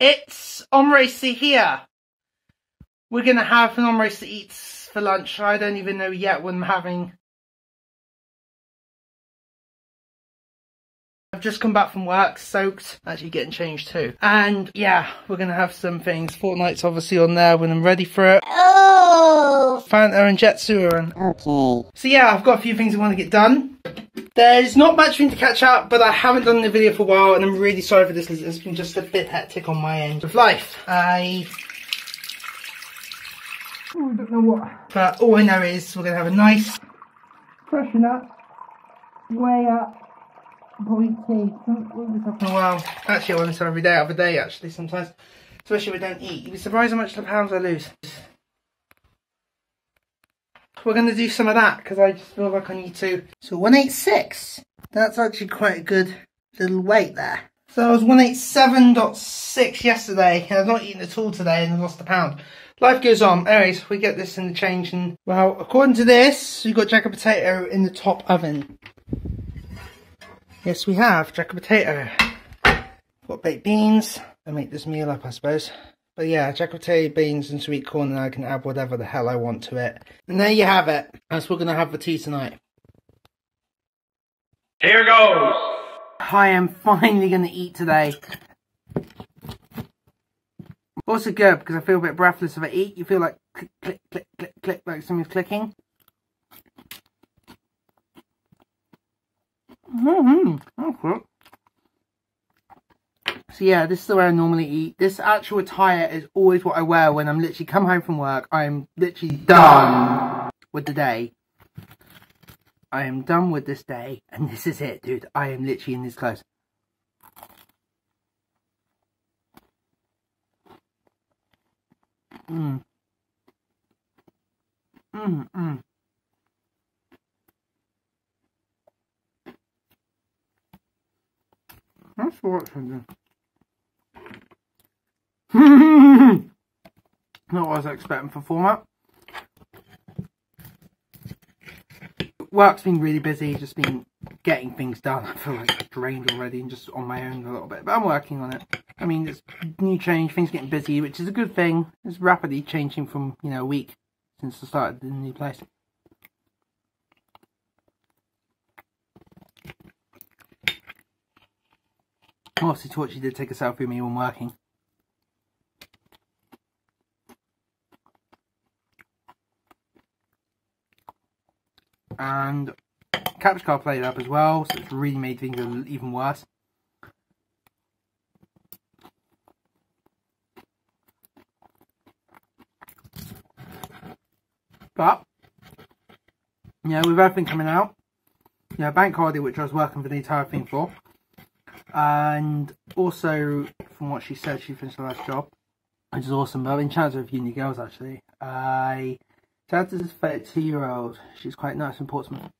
It's omracer here. We're going to have an omracer to eat for lunch. I don't even know yet what I'm having. I've just come back from work, soaked, actually getting changed too. And yeah, we're gonna have some things. Fortnite's obviously on there when I'm ready for it. Oh! Fanta and Jetsu are on. Okay. So yeah, I've got a few things I want to get done. There's not much room to catch up, but I haven't done the video for a while, and I'm really sorry for this it's been just a bit hectic on my end of life. I... Oh, I don't know what. But all I know is we're going to have a nice freshen up, weigh up, probably tea. Oh, well, actually, I want this every day, every day, actually, sometimes. Especially if I don't eat. You'd be surprised how much the pounds I lose. We're going to do some of that, because I just feel like I need to. So 186. That's actually quite a good little weight there. So I was 187.6 yesterday, and I've not eaten at all today, and I've lost a pound. Life goes on. Anyways, we get this in the change, and well, according to this, we've got jacket potato in the top oven. Yes, we have. Jacket potato. Got baked beans. I make this meal up, I suppose. But yeah, jack beans and sweet corn, and I can add whatever the hell I want to it. And there you have it. That's what we're going to have for tea tonight. Here goes! I am finally going to eat today. Also good, because I feel a bit breathless if I eat. You feel like click, click, click, click, click, like something's clicking. Mm-hmm. Okay. So yeah, this is the way I normally eat. This actual attire is always what I wear when I'm literally come home from work. I'm literally done with the day. I am done with this day. And this is it, dude. I am literally in this clothes. Mmm. Mmm, mmm. That's what something. Not what I was expecting for format. Work's been really busy, just been getting things done. I feel like I'm drained already and just on my own a little bit, but I'm working on it. I mean, it's new change, things getting busy, which is a good thing. It's rapidly changing from, you know, a week since I started the new place. Mostly to what she did take a selfie of me when working. And capture card played up as well, so it's really made things even worse. But, you know, with everything coming out, you know, Bank Holiday, which I was working for the entire thing for, and also from what she said she finished the last job which is awesome but I've been chatting to a few new girls actually I to this 32 year old she's quite nice in Portsmouth.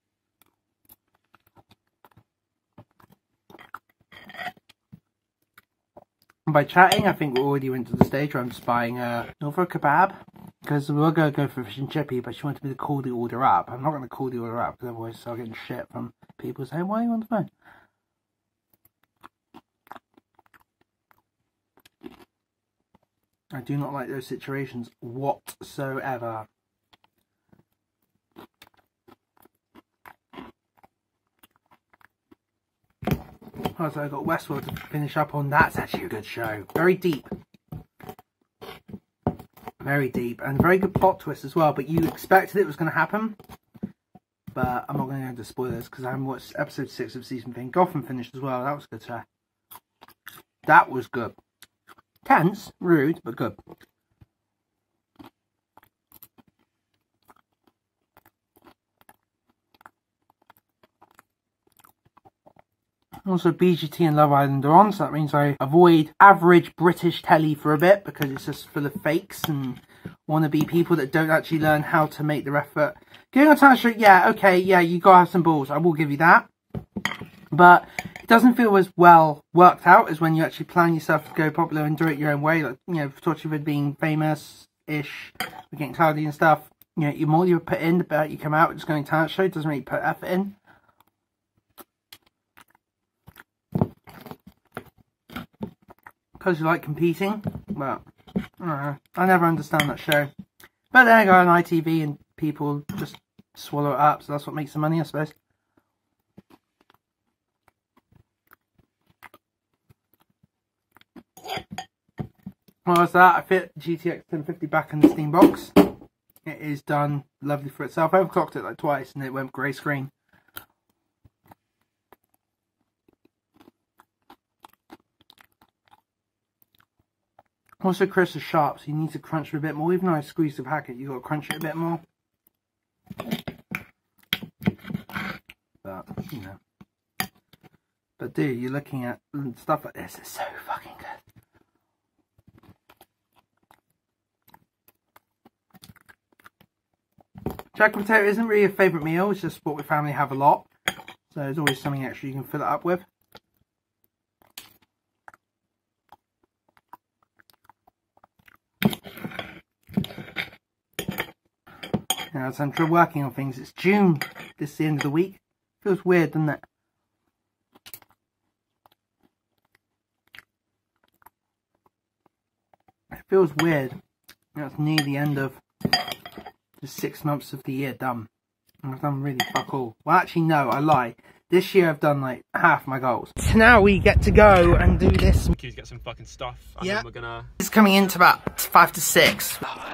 And by chatting I think we already went to the stage where I'm just buying a not for a kebab because we were going to go for a fish and chippy but she wanted me to call the order up. I'm not going to call the order up because otherwise I'll get shit from people saying why are you on the phone? I do not like those situations whatsoever. Also, I got Westworld to finish up on. That's actually a good show. Very deep. Very deep. And very good plot twist as well. But you expected it was going to happen. But I'm not going to go into spoilers because I haven't watched episode 6 of season 3. Gotham finished as well. That was good, sir. That was good. Tense, rude, but good. Also, BGT and Love Island are on, so that means I avoid average British telly for a bit because it's just full of fakes and wannabe people that don't actually learn how to make their effort. Going on talent show, yeah, okay, yeah, you gotta have some balls. I will give you that. But it doesn't feel as well worked out as when you actually plan yourself to go popular and do it your own way. Like, you know, Torchwood being famous-ish, getting cloudy and stuff. You know, the more you put in, the better you come out. Just going to talent show doesn't really put effort in. Because you like competing. But I, I never understand that show. But there I go on ITV and people just swallow it up, so that's what makes the money, I suppose. Well, as that, I fit GTX 1050 back in the Steam box. It is done lovely for itself. I overclocked it like twice and it went grey screen. Also, crisps is sharp, so you need to crunch it a bit more. Even though I squeeze the packet, you got to crunch it a bit more. But, you know. But dude, you're looking at stuff like this. It's so fucking good. Jack potato isn't really a favourite meal. It's just what we family have a lot. So there's always something extra you can fill it up with. Now, as I'm working on things, it's June. This is the end of the week. Feels weird, doesn't it? It feels weird. That's near the end of the six months of the year done. I've done really fuck all. Well, actually, no, I lie. This year I've done like half my goals. So now we get to go and do this. Q's get some fucking stuff. Yeah. we're gonna. It's coming into about five to six. Oh,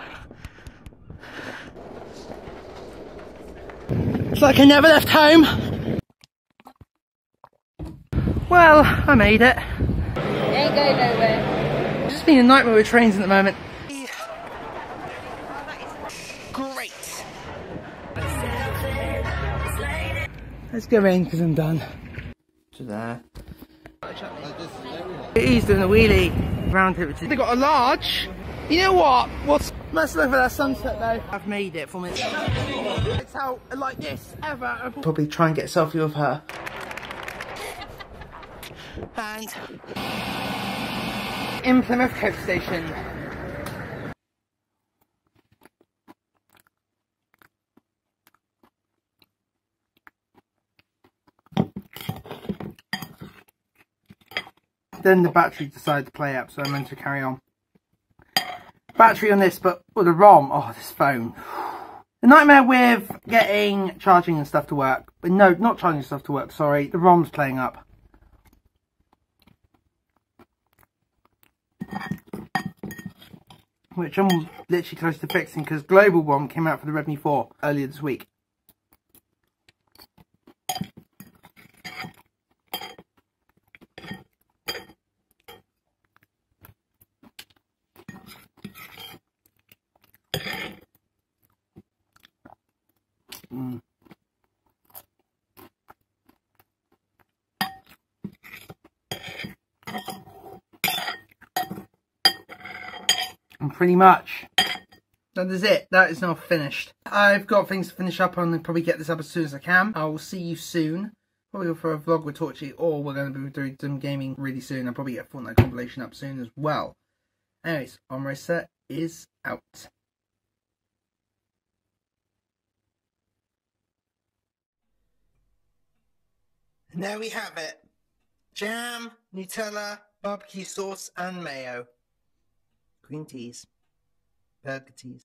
It's like I never left home. Well, I made it. ain't going nowhere. It's just been a nightmare with trains at the moment. Great. Let's go in because I'm done. To there. He's doing a wheelie round here. They got a large. You know what? What's Let's look for that sunset though. I've made it for me. It's out like this ever. Probably try and get a selfie with her. And in Plymouth Coach Station. Then the battery decided to play up, so I meant to carry on battery on this, but with the ROM, oh, this phone. The nightmare with getting charging and stuff to work. But no, not charging stuff to work, sorry. The ROM's playing up. Which I'm literally close to fixing because Global ROM came out for the Redmi 4 earlier this week. Mm. And pretty much that is it. That is now finished. I've got things to finish up on and probably get this up as soon as I can. I will see you soon. Probably for a vlog with Torchy or we're going to be doing some gaming really soon. I'll probably get a Fortnite compilation up soon as well. Anyways, Omracer is out. And there we have it. Jam, Nutella, barbecue sauce and mayo. Green teas. Burger teas.